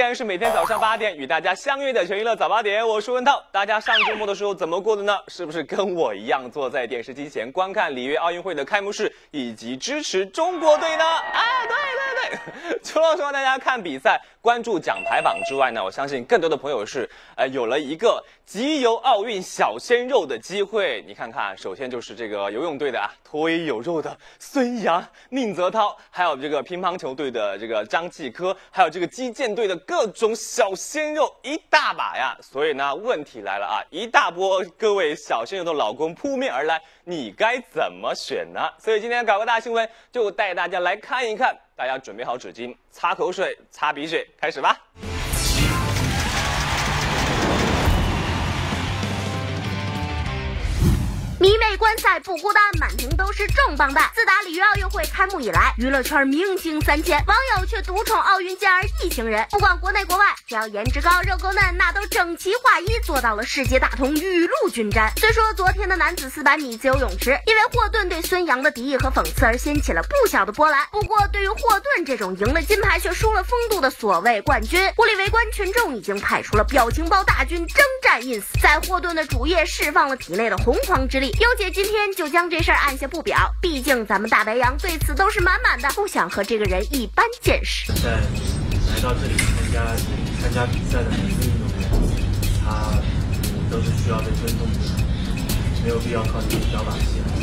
依然是每天早上八点与大家相约的全娱乐早八点，我是文涛。大家上周末的时候怎么过的呢？是不是跟我一样坐在电视机前观看里约奥运会的开幕式，以及支持中国队呢？啊，对对对！除了说大家看比赛、关注奖牌榜之外呢，我相信更多的朋友是呃有了一个集邮奥运小鲜肉的机会。你看看，首先就是这个游泳队的啊，腿有肉的孙杨、宁泽涛，还有这个乒乓球队的这个张继科，还有这个击剑队的各种小鲜肉一大把呀。所以呢，问题来了啊，一大波各位小鲜肉的老公扑面而来，你该怎么选呢？所以今天搞个大新闻，就带大家来看一看。大家准备好纸巾，擦口水，擦鼻水，开始吧。观赛不孤单，满屏都是重磅弹。自打里约奥运会开幕以来，娱乐圈明星三千，网友却独宠奥运健儿一行人。不管国内国外，只要颜值高、肉够嫩，那都整齐划一做到了世界大同，雨露均沾。虽说昨天的男子四百米自由泳池，因为霍顿对孙杨的敌意和讽刺而掀起了不小的波澜。不过，对于霍顿这种赢了金牌却输了风度的所谓冠军，屋里围观群众已经派出了表情包大军征战 ins，在霍顿的主页释放了体内的洪荒之力。优今天就将这事儿按下不表，毕竟咱们大白羊对此都是满满的，不想和这个人一般见识。在来到这里参加参加比赛的每个运动员，他都是需要被尊重的，没有必要靠这些小把戏来。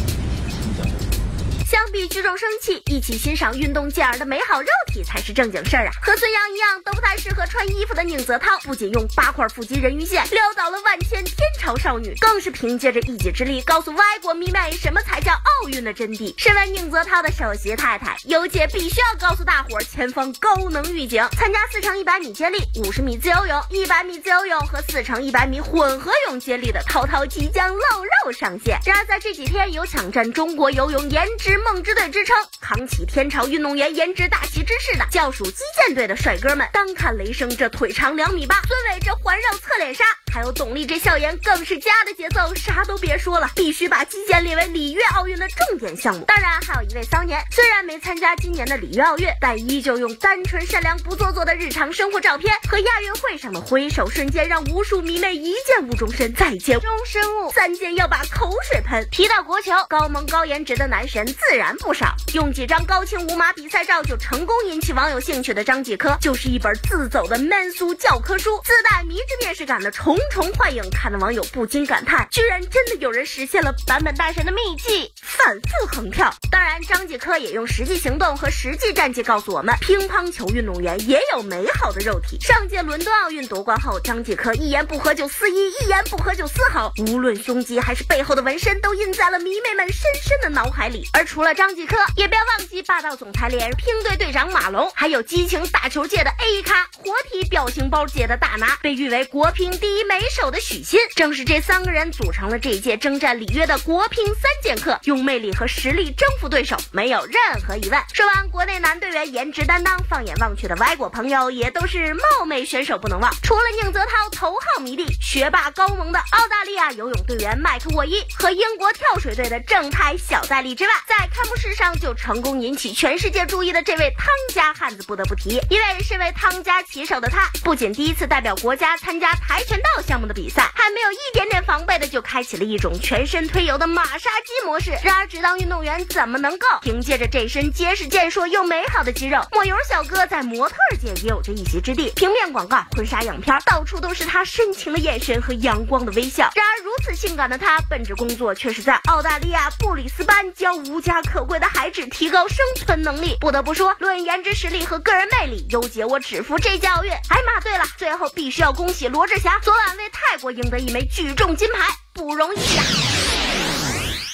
比聚众生气，一起欣赏运动健儿的美好肉体才是正经事儿啊！和孙杨一样都不太适合穿衣服的宁泽涛，不仅用八块腹肌人鱼线撩倒了万千天朝少女，更是凭借着一己之力告诉外国迷妹什么才叫奥运的真谛。身为宁泽涛的首席太太，尤姐必须要告诉大伙儿，前方高能预警！参加四乘一百米接力、五十米自由泳、一百米自由泳和四乘一百米混合泳接力的涛涛即将露肉上线。然而在这几天，有抢占中国游泳颜值。梦之队之称，扛起天朝运动员颜值大旗之势的，叫属击剑队的帅哥们。单看雷声这腿长两米八，孙伟这环绕侧脸杀，还有董丽这笑颜，更是家的节奏，啥都别说了，必须把击剑列为里约奥运的重点项目。当然，还有一位骚年，虽然没参加今年的里约奥运，但依旧用单纯善良不做作的日常生活照片和亚运会上的挥手瞬间，让无数迷妹一见误终身，再见终身误，三见要把口水喷。提到国球，高萌高颜值的男神自。然不少，用几张高清无码比赛照就成功引起网友兴趣的张继科，就是一本自走的 man 苏教科书，自带迷之面试感的重重幻影，看得网友不禁感叹：居然真的有人实现了版本大神的秘技，反复横跳。当然，张继科也用实际行动和实际战绩告诉我们，乒乓球运动员也有美好的肉体。上届伦敦奥运夺冠后，张继科一言不合就撕衣，一言不合就嘶吼，无论胸肌还是背后的纹身，都印在了迷妹们深深的脑海里。而除了张继科，也不要忘记霸道总裁连乒队队长马龙，还有激情打球界的 A 咖，活体表情包界的大拿，被誉为国乒第一美手的许昕，正是这三个人组成了这一届征战里约的国乒三剑客，用魅力和实力征服对手，没有任何疑问。说完国内男队员颜值担当，放眼望去的外国朋友也都是貌美选手不能忘。除了宁泽涛头号迷弟、学霸高萌的澳大利亚游泳队员麦克沃伊和英国跳水队的正太小戴丽之外，在开幕式上就成功引起全世界注意的这位汤家汉子不得不提，因为身为汤家旗手的他，不仅第一次代表国家参加跆拳道项目的比赛，还没有一点点防备的就开启了一种全身推油的马杀鸡模式。然而，只当运动员怎么能够凭借着这身结实健硕又美好的肌肉？抹油小哥在模特界也有着一席之地，平面广告、婚纱样片，到处都是他深情的眼神和阳光的微笑。然而，如此性感的他，本职工作却是在澳大利亚布里斯班教无家。可归的孩子提高生存能力。不得不说，论颜值实力和个人魅力，优姐我只服这届奥运。哎妈，对了，最后必须要恭喜罗志祥，昨晚为泰国赢得一枚举重金牌，不容易呀。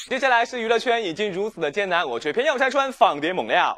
接下来是娱乐圈已经如此的艰难，我却偏要拆穿，放点猛料。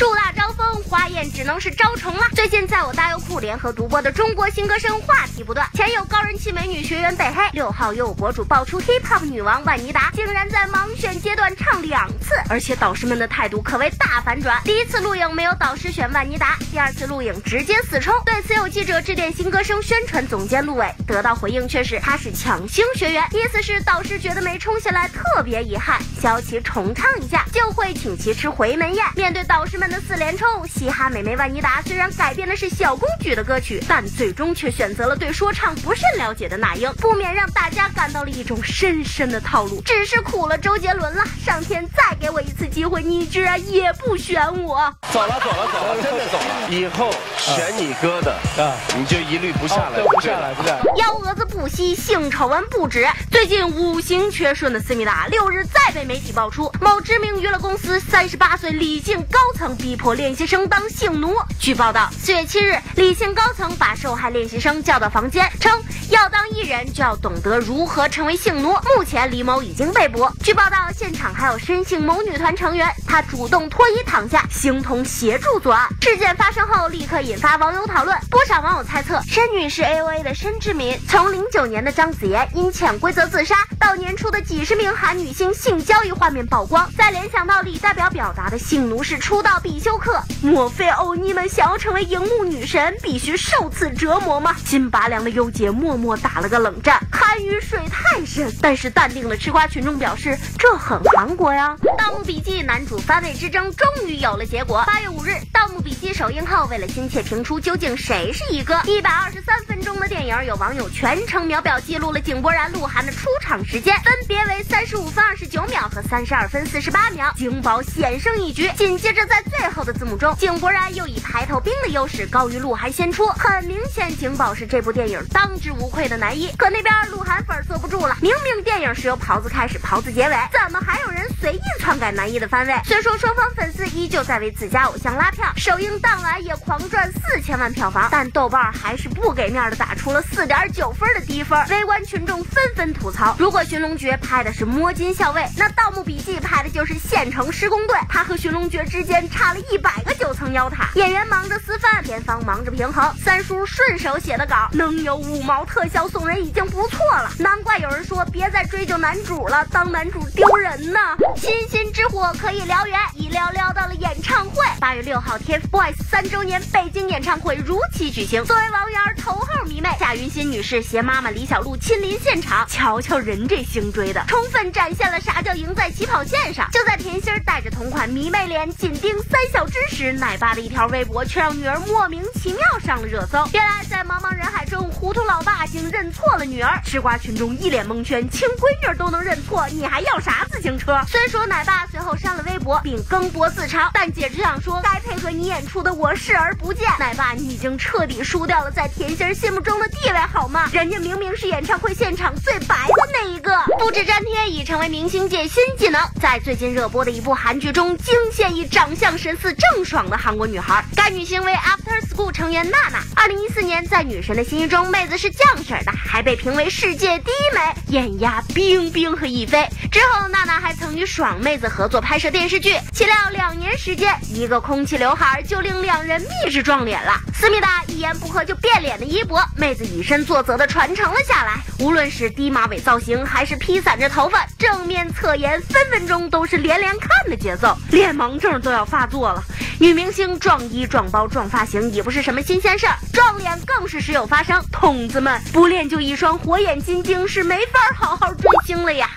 树大招风，花艳只能是招虫了。最近在我大优酷联合独播的中国新歌声话题不断，前有高人气美女学员被黑，六号又有博主爆出 hip hop 女王万妮达竟然在盲选阶段唱两次，而且导师们的态度可谓大反转。第一次录影没有导师选万妮达，第二次录影直接死冲。对此有记者致电新歌声宣传总监陆伟，得到回应却是他是抢星学员，意思是导师觉得没冲下来特别遗憾，教其重唱一下就会请其吃回门宴。面对导师们的四连抽，嘻哈美眉万妮达虽然改编的是小公举的歌曲，但最终却选择了对说唱不甚了解的那英，不免让大家感到了一种深深的套路。只是苦了周杰伦了，上天再给我一次机会，你居然也不选我。走了走了走了，真的走了。以后选你哥的啊，你就一律不下来，对，不下来，不下来。幺蛾子不息，性丑闻不止。最近五行缺顺的思密达，六日再被媒体爆出，某知名娱乐公司三十八岁李姓高层逼迫练习生当性奴。据报道，四月七日，李姓高层把受害练习生叫到房间，称要当艺人就要懂得如何成为性奴。目前李某已经被捕。据报道，现场还有申姓某女团成员，她主动脱衣躺下，形同协助作案。事件发生后，立刻引发网友讨论，不少网友猜测申女是 A O A 的申智敏。从零九年的张子妍因潜规则自杀，到年初的几十名韩女星性交易画面曝光，再联想到李代表表达的性奴是出道必修课，莫非欧尼们想要成为荧幕女神，必须受此折磨吗？金拔凉的优姐默默打了个冷战，韩语水太深，但是淡定的吃瓜群众表示这很韩国呀。《盗墓笔记》男主番位之争终于有了结果。八月五日，《盗墓笔记》首映后，为了亲切评出究竟谁是一哥，一百二十三分钟的电影，有网友全程秒表记录了井柏然、鹿晗的出场时间，分别为三十五分二十九秒和三十二分四十八秒，井宝险胜一局。紧接着在最后的字幕中，井柏然又以排头兵的优势高于鹿晗先出，很明显井宝是这部电影当之无愧的男一。可那边鹿晗粉坐不住了，明明电影是由袍子开始，袍子结尾，怎么还有人随意篡改男一的番位？虽说双方粉丝依旧在为自家偶像拉票，首映当晚也狂赚四千万票房，但豆瓣还是不给面的打出了四点九分的低分。围观群众纷纷吐槽：如果寻龙诀拍的是摸金校尉，那《盗墓笔记》拍的就是县城施工队。他和寻龙诀之间差了一百个九层妖塔。演员忙着私翻，片方忙着平衡。三叔顺手写的稿，能有五毛特效送人已经不错了。难怪有人说别再追究男主了，当男主丢人呢。谢谢。火可以燎原，一撩撩到了演唱会。八月六号，TFBOYS 三周年北京演唱会如期举行。作为王源头号迷妹，夏云欣女士携妈妈李小璐亲临现场，瞧瞧人这星追的，充分展现了啥叫赢在起跑线上。就在甜心带着同款迷妹脸紧盯三小只时，奶爸的一条微博却让女儿莫名其妙上了热搜。原来在茫茫人海中，糊涂老爸竟认错了女儿，吃瓜群众一脸蒙圈，亲闺女都能认错，你还要啥自行车？虽说奶爸随后删了微博并更博自嘲，但姐只想说，该配合你演出的我视而不见。奶爸，你已经彻底输掉了在甜心心目中的地位，好吗？人家明明是演唱会现场最白的那一个。复制粘贴已成为明星界新技能，在最近热播的一部韩剧中，惊现一长相神似郑爽的韩国女孩。该女星为 After School 成员娜娜。二零一四年在女神的心中，妹子是酱婶的，还被评为世界第一美，艳压冰冰和亦菲。之后，娜娜还曾与爽妹子合合作拍摄电视剧，岂料两年时间，一个空气刘海就令两人密制撞脸了。思密达一言不合就变脸的衣钵，妹子以身作则的传承了下来。无论是低马尾造型，还是披散着头发，正面侧颜，分分钟都是连连看的节奏，脸盲症都要发作了。女明星撞衣、撞包、撞发型已不是什么新鲜事儿，撞脸更是时有发生。筒子们不练就一双火眼金睛，是没法好好追星了呀。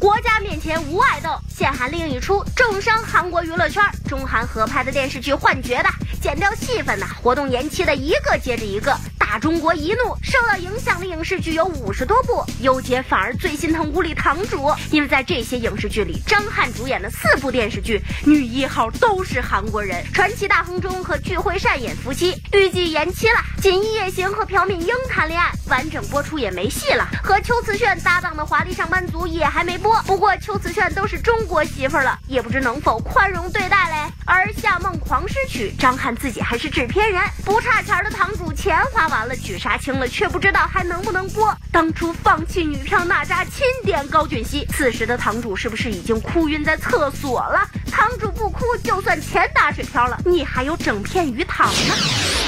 国家面前无爱豆，限韩令一出，重伤韩国娱乐圈。中韩合拍的电视剧《幻觉》吧剪掉戏份的，活动延期的一个接着一个。中国一怒，受到影响的影视剧有五十多部，优姐反而最心疼屋里堂主，因为在这些影视剧里，张翰主演的四部电视剧女一号都是韩国人。传奇大亨中和具惠善演夫妻，预计延期了。锦衣夜行和朴敏英谈恋爱，完整播出也没戏了。和邱瓷炫搭档的华丽上班族也还没播，不过邱瓷炫都是中国媳妇了，也不知能否宽容对待嘞。而夏梦狂诗曲，张翰自己还是制片人，不差钱的堂主钱花完。了了举杀青了，却不知道还能不能播。当初放弃女票娜扎钦点高俊熙，此时的堂主是不是已经哭晕在厕所了？堂主不哭，就算钱打水漂了，你还有整片鱼塘呢。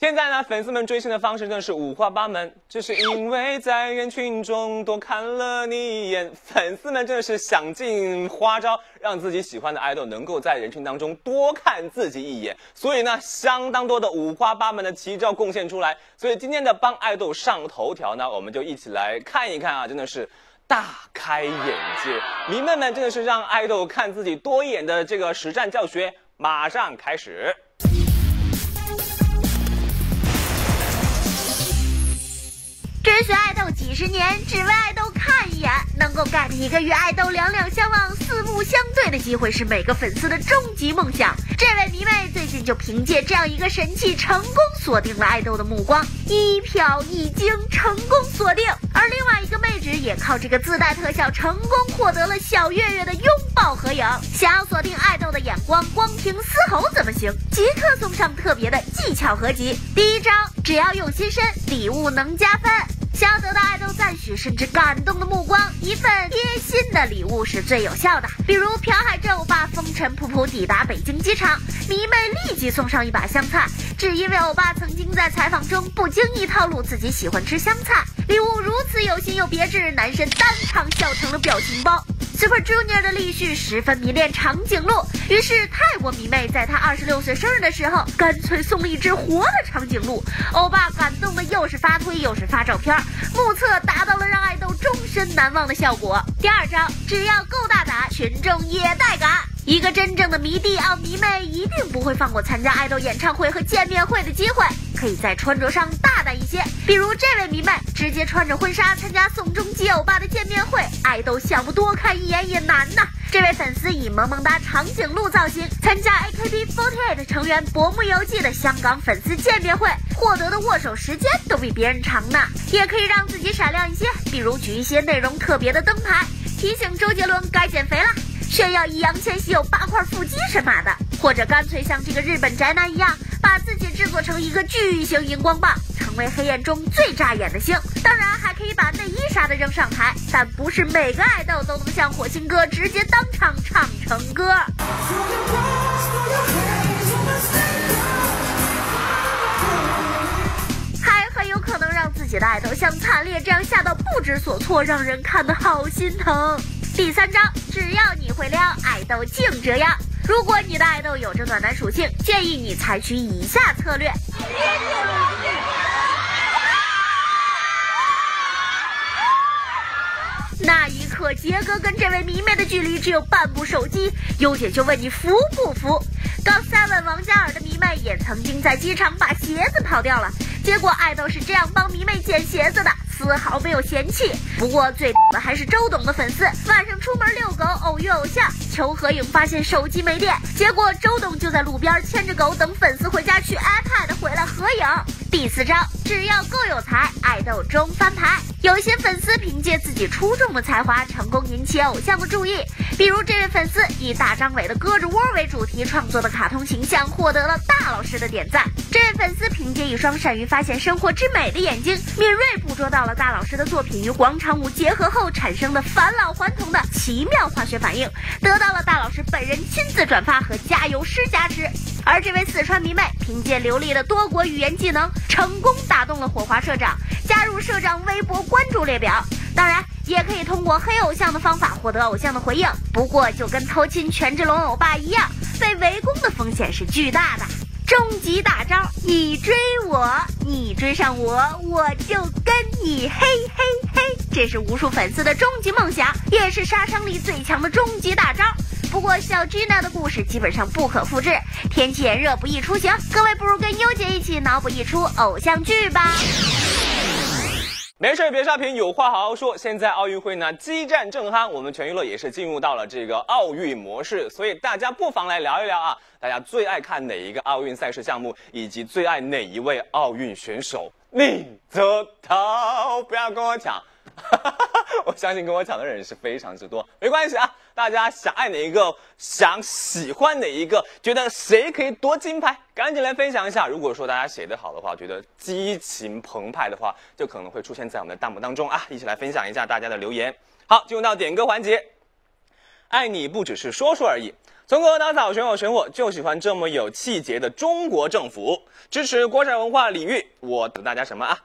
现在呢，粉丝们追星的方式真的是五花八门。这是因为在人群中多看了你一眼，粉丝们真的是想尽花招，让自己喜欢的爱豆能够在人群当中多看自己一眼。所以呢，相当多的五花八门的奇招贡献出来。所以今天的帮爱豆上头条呢，我们就一起来看一看啊，真的是大开眼界。迷妹们真的是让爱豆看自己多一眼的这个实战教学，马上开始。追随爱豆几十年，只为爱豆看一眼，能够 get 一个与爱豆两两相望、四目相对的机会，是每个粉丝的终极梦想。这位迷妹最近就凭借这样一个神器，成功锁定了爱豆的目光，一瞟一惊，成功锁定。而另外一个妹纸也靠这个自带特效，成功获得了小月月的拥爆合影。想要锁定爱豆的眼光，光凭嘶吼怎么行？即刻送上特别的技巧合集。第一招，只要用心深，礼物能加分。想要得到爱豆赞许甚至感动的目光，一份贴心的礼物是最有效的。比如朴海镇欧巴风尘仆仆抵达北京机场，迷妹立即送上一把香菜，只因为欧巴曾经在采访中不经意透露自己喜欢吃香菜。礼物如此有心又别致，男神当场笑成了表情包。Super Junior 的立旭十分迷恋长颈鹿，于是泰国迷妹在他二十六岁生日的时候，干脆送了一只活的长颈鹿。欧巴感动的又是发推又是发照片，目测达到了让爱豆终身难忘的效果。第二招，只要够大胆，群众也带感。一个真正的迷弟奥迷妹一定不会放过参加爱豆演唱会和见面会的机会，可以在穿着上大胆一些，比如这位迷妹直接穿着婚纱参加宋仲基欧巴的见面会，爱豆想不多看一眼也难呐。这位粉丝以萌萌哒长颈鹿造型参加 AKB48 成员薄暮游记的香港粉丝见面会，获得的握手时间都比别人长呢。也可以让自己闪亮一些，比如举一些内容特别的灯牌，提醒周杰伦该减肥了。炫耀易烊千玺有八块腹肌神马的，或者干脆像这个日本宅男一样，把自己制作成一个巨型荧光棒，成为黑暗中最扎眼的星。当然，还可以把内衣啥的扔上台，但不是每个爱豆都能像火星哥直接当场唱成歌。还很有可能让自己的爱豆像惨烈这样吓到不知所措，让人看得好心疼。第三招，只要你会撩，爱豆净折腰。如果你的爱豆有着暖男属性，建议你采取以下策略。那一刻，杰哥跟这位迷妹的距离只有半部手机，优姐就问你服不服？刚三吻王嘉尔的迷妹也曾经在机场把鞋子跑掉了，结果爱豆是这样帮迷妹捡鞋子的。丝毫没有嫌弃，不过最懂的还是周董的粉丝。晚上出门遛狗，偶遇偶像求合影，发现手机没电，结果周董就在路边牵着狗等粉丝回家取 iPad 回来合影。第四章，只要够有才，爱豆中翻牌。有一些粉丝凭借自己出众的才华，成功引起偶像的注意。比如这位粉丝以大张伟的胳肢窝为主题创作的卡通形象，获得了大老师的点赞。这位粉丝凭借一双善于发现生活之美的眼睛，敏锐捕捉到了大老师的作品与广场舞结合后产生的返老还童的奇妙化学反应，得到了大老师本人亲自转发和加油诗加持。而这位四川迷妹凭借流利的多国语言技能，成功打动了火花社长，加入社长微博关注列表。当然，也可以通过黑偶像的方法获得偶像的回应。不过，就跟偷亲权志龙欧巴一样，被围攻的风险是巨大的。终极大招，你追我，你追上我，我就跟你嘿嘿嘿。这是无数粉丝的终极梦想，也是杀伤力最强的终极大招。不过小 Gina 的故事基本上不可复制，天气炎热不宜出行，各位不如跟优姐一起脑补一出偶像剧吧。没事别刷屏，有话好好说。现在奥运会呢，激战正酣，我们全娱乐也是进入到了这个奥运模式，所以大家不妨来聊一聊啊，大家最爱看哪一个奥运赛事项目，以及最爱哪一位奥运选手？宁泽涛，不要跟我抢。我相信跟我抢的人是非常之多，没关系啊，大家想爱哪一个，想喜欢哪一个，觉得谁可以夺金牌，赶紧来分享一下。如果说大家写得好的话，觉得激情澎湃的话，就可能会出现在我们的弹幕当中啊，一起来分享一下大家的留言。好，进入到点歌环节，爱你不只是说说而已。从国打扫选我选我，就喜欢这么有气节的中国政府，支持国产文化领域。我等大家什么啊？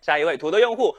下一位土豆用户